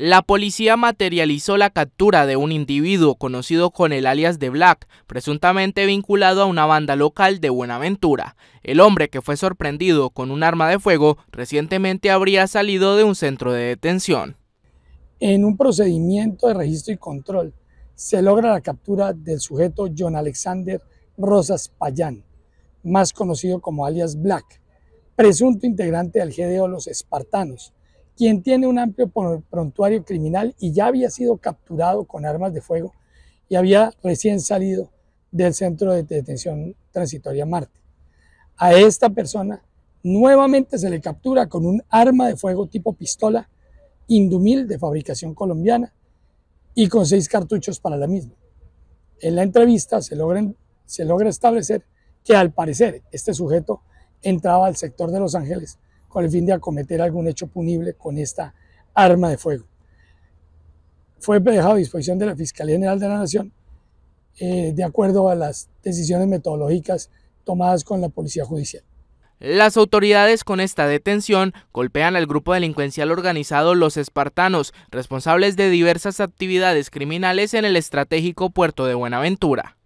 La policía materializó la captura de un individuo conocido con el alias de Black, presuntamente vinculado a una banda local de Buenaventura. El hombre que fue sorprendido con un arma de fuego recientemente habría salido de un centro de detención. En un procedimiento de registro y control se logra la captura del sujeto John Alexander Rosas Payán, más conocido como alias Black, presunto integrante del GDO Los Espartanos, quien tiene un amplio prontuario criminal y ya había sido capturado con armas de fuego y había recién salido del centro de detención transitoria Marte. A esta persona nuevamente se le captura con un arma de fuego tipo pistola Indumil de fabricación colombiana y con seis cartuchos para la misma. En la entrevista se, logra establecer que al parecer este sujeto entraba al sector de Los Ángeles con el fin de acometer algún hecho punible con esta arma de fuego. Fue dejado a disposición de la Fiscalía General de la Nación eh, de acuerdo a las decisiones metodológicas tomadas con la Policía Judicial. Las autoridades con esta detención golpean al grupo delincuencial organizado Los Espartanos, responsables de diversas actividades criminales en el estratégico puerto de Buenaventura.